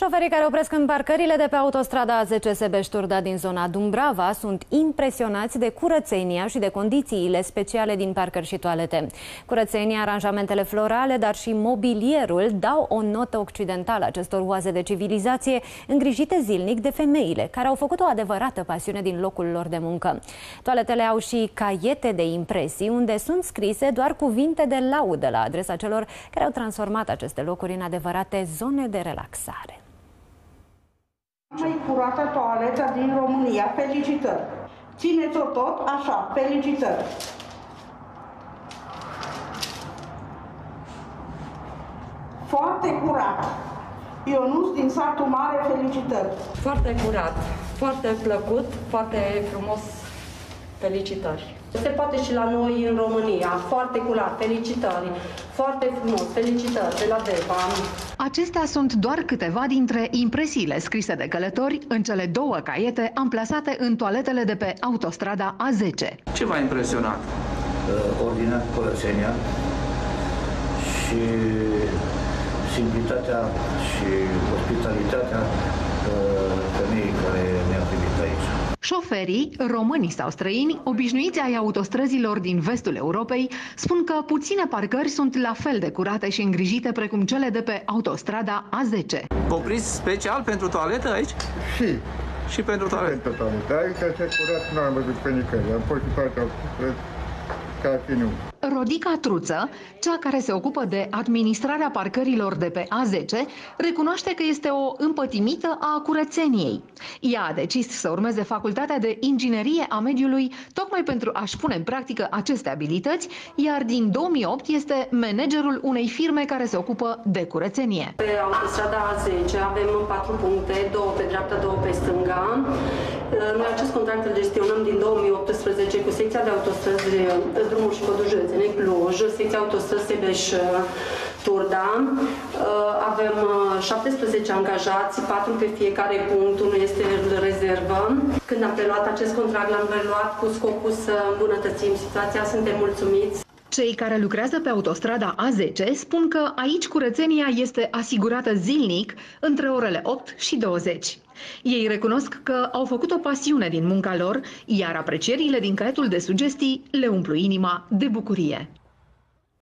Șoferii care opresc în parcările de pe autostrada A10 Sebeș-Turda din zona Dumbrava sunt impresionați de curățenia și de condițiile speciale din parcări și toalete. Curățenia, aranjamentele florale, dar și mobilierul dau o notă occidentală acestor oaze de civilizație îngrijite zilnic de femeile, care au făcut o adevărată pasiune din locul lor de muncă. Toaletele au și caiete de impresii, unde sunt scrise doar cuvinte de laudă la adresa celor care au transformat aceste locuri în adevărate zone de relaxare mai curată toaletă din România. Felicitări! Țineți-o tot așa, felicitări! Foarte curat! Ionuț din satul mare, felicitări! Foarte curat, foarte plăcut, foarte frumos, felicitări! Se poate și la noi în România, foarte curat, felicitări, foarte frumos, felicitări de la Deva. Acestea sunt doar câteva dintre impresiile scrise de călători în cele două caiete amplasate în toaletele de pe autostrada A10. Ce v-a impresionat? Uh, ordinea, curățenia și simplitatea și ospitalitatea uh, femeii care ne-a primit aici. Șoferii, români sau străini, obișnuiți ai autostrăzilor din vestul Europei, spun că puține parcări sunt la fel de curate și îngrijite precum cele de pe autostrada A10. Opriți special pentru toaletă aici? Și. Și pentru toaletă? Pentru toaletă. Aici se curat nu am văzut pe nicăieri. Am fost și toate autostrăzi ca nu. Rodica Truță, cea care se ocupă de administrarea parcărilor de pe A10, recunoaște că este o împătimită a curățeniei. Ea a decis să urmeze facultatea de inginerie a mediului tocmai pentru a-și pune în practică aceste abilități, iar din 2008 este managerul unei firme care se ocupă de curățenie. Pe autostrada A10 avem patru puncte, două pe dreapta, două pe stânga. Noi acest contract îl gestionăm din 2018 cu secția de autostrăzi, drumuri și poduri județene Cluj, secția autostrăzi Sebeș Turda. Avem 17 angajați, 4 pe fiecare punct, unul este rezervă. Când am preluat acest contract, l-am preluat cu scopul să îmbunătățim situația, suntem mulțumiți. Cei care lucrează pe autostrada A10 spun că aici curățenia este asigurată zilnic între orele 8 și 20. Ei recunosc că au făcut o pasiune din munca lor, iar aprecierile din caietul de sugestii le umplu inima de bucurie.